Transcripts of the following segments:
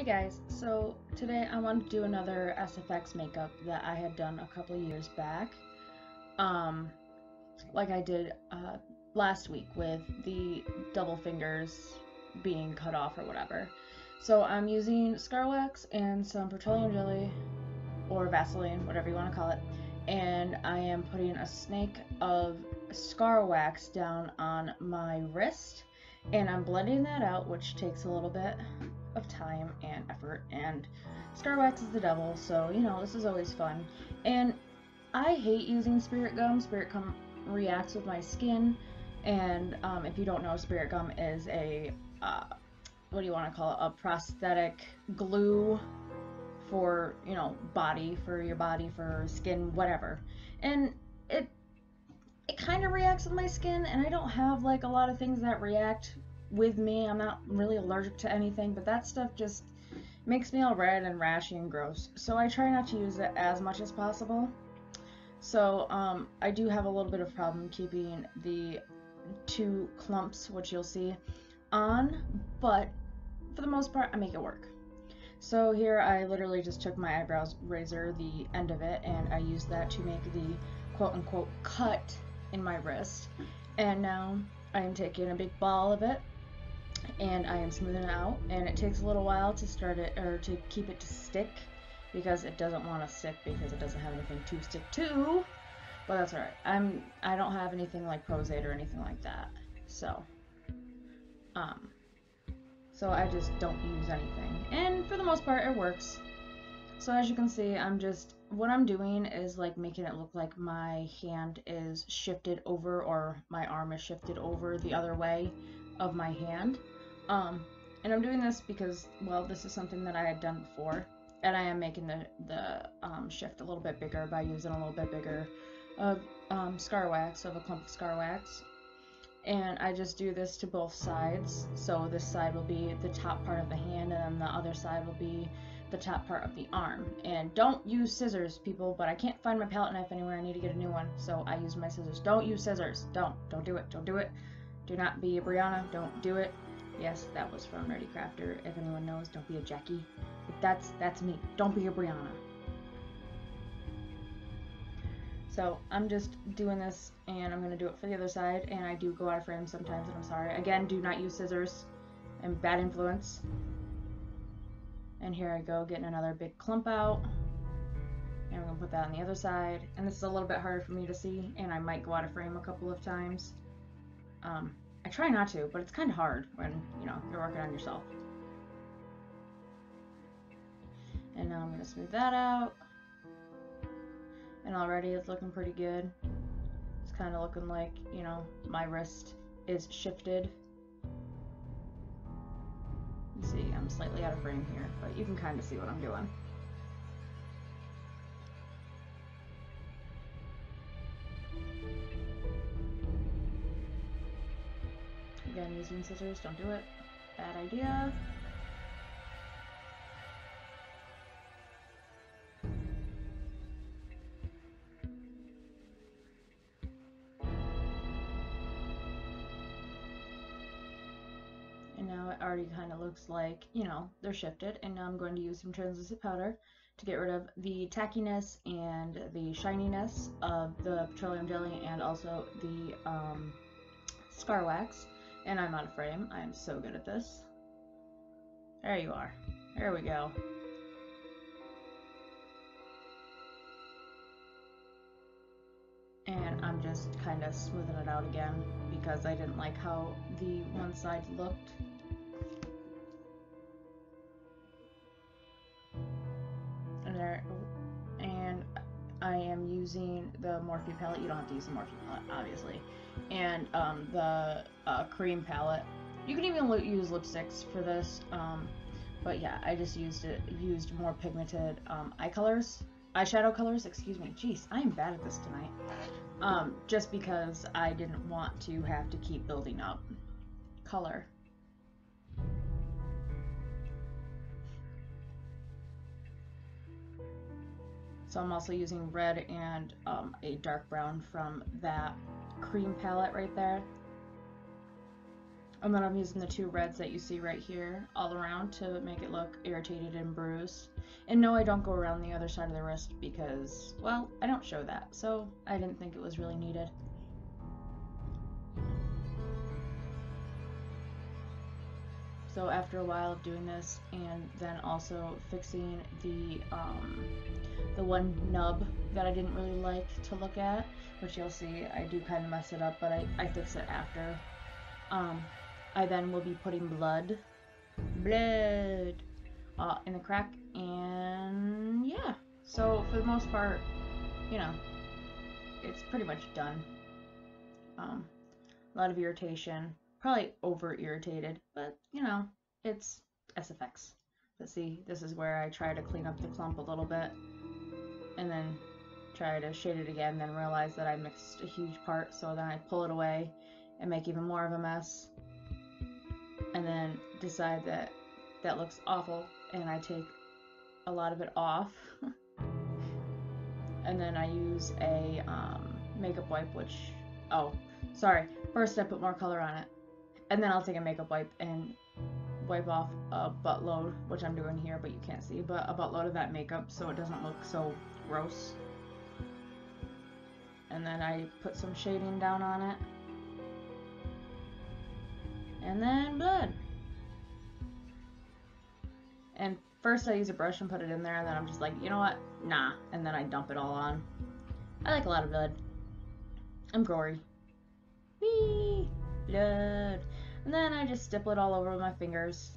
Hey guys, so today I want to do another SFX makeup that I had done a couple years back. Um, like I did uh, last week with the double fingers being cut off or whatever. So I'm using Scar Wax and some petroleum jelly, or Vaseline, whatever you want to call it, and I am putting a snake of Scar Wax down on my wrist, and I'm blending that out, which takes a little bit of time and effort, and Scar Wax is the devil, so, you know, this is always fun. And I hate using Spirit Gum. Spirit Gum reacts with my skin, and um, if you don't know, Spirit Gum is a, uh, what do you want to call it, a prosthetic glue for, you know, body, for your body, for skin, whatever. And it it kind of reacts with my skin, and I don't have like a lot of things that react with me. I'm not really allergic to anything, but that stuff just makes me all red and rashy and gross. So I try not to use it as much as possible. So um, I do have a little bit of problem keeping the two clumps, which you'll see, on, but for the most part, I make it work. So here I literally just took my eyebrows razor, the end of it, and I used that to make the quote-unquote cut in my wrist. And now I am taking a big ball of it and I am smoothing it out. And it takes a little while to start it or to keep it to stick because it doesn't want to stick because it doesn't have anything to stick to. But that's alright. I'm I don't have anything like Pros-Aide or anything like that. So um so I just don't use anything. And for the most part it works. So as you can see I'm just what I'm doing is like making it look like my hand is shifted over or my arm is shifted over the other way of my hand um, and I'm doing this because, well, this is something that I had done before, and I am making the, the um, shift a little bit bigger by using a little bit bigger of um, scar wax, of a clump of scar wax. And I just do this to both sides. So this side will be the top part of the hand, and then the other side will be the top part of the arm. And don't use scissors, people, but I can't find my palette knife anywhere. I need to get a new one, so I use my scissors. Don't use scissors. Don't. Don't do it. Don't do it. Do not be a Bryanna. Don't do it. Yes, that was from Nerdy Crafter. If anyone knows, don't be a Jackie. That's that's me. Don't be a Bryanna. So I'm just doing this and I'm to do it for the other side and I do go out of frame sometimes and I'm sorry. Again, do not use scissors and bad influence. And here I go getting another big clump out. And I'm to put that on the other side. And this is a little bit harder for me to see and I might go out of frame a couple of times. Um, I try not to, but it's kind of hard when, you know, you're working on yourself. And now I'm going to smooth that out. And already it's looking pretty good. It's kind of looking like, you know, my wrist is shifted. You see, I'm slightly out of frame here, but you can kind of see what I'm doing. Again, using scissors, don't do it. Bad idea. And now it already kind of looks like, you know, they're shifted. And now I'm going to use some translucent powder to get rid of the tackiness and the shininess of the petroleum jelly and also the um, scar wax. And I'm of frame. I am so good at this. There you are. There we go. And I'm just kind of smoothing it out again because I didn't like how the one side looked. And there, and I am using the Morphe palette. You don't have to use the Morphe palette, obviously. And um, the uh, cream palette. You can even use lipsticks for this. Um, but yeah, I just used it used more pigmented um, eye colors, eyeshadow colors. Excuse me. Jeez, I am bad at this tonight. Um, just because I didn't want to have to keep building up color. So I'm also using red and um, a dark brown from that cream palette right there. And then I'm using the two reds that you see right here all around to make it look irritated and bruised. And no, I don't go around the other side of the wrist because, well, I don't show that. So I didn't think it was really needed. So after a while of doing this and then also fixing the um, the one nub that I didn't really like to look at, which you'll see I do kind of mess it up, but I, I fix it after. Um, I then will be putting blood, blood, uh, in the crack, and yeah. So for the most part, you know, it's pretty much done. Um, a lot of irritation, probably over irritated, but you know, it's SFX. But see, this is where I try to clean up the clump a little bit, and then try to shade it again, then realize that I mixed a huge part, so then I pull it away and make even more of a mess. And then decide that that looks awful and I take a lot of it off. And then I use a um, makeup wipe which oh sorry first I put more color on it and then I'll take a makeup wipe and wipe off a buttload which I'm doing here but you can't see but a buttload of that makeup so it doesn't look so gross and then I put some shading down on it and then blood. And first I use a brush and put it in there, and then I'm just like, you know what? Nah. And then I dump it all on. I like a lot of blood. I'm gory. Whee! Blood. And then I just stipple it all over with my fingers.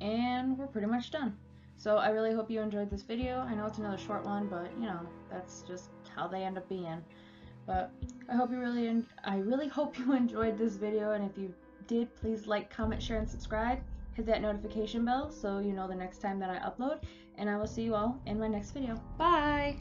And we're pretty much done. So I really hope you enjoyed this video. I know it's another short one, but you know, that's just how they end up being. But I hope you really, I really hope you enjoyed this video, and if you did, please like, comment, share, and subscribe. Hit that notification bell so you know the next time that I upload, and I will see you all in my next video. Bye!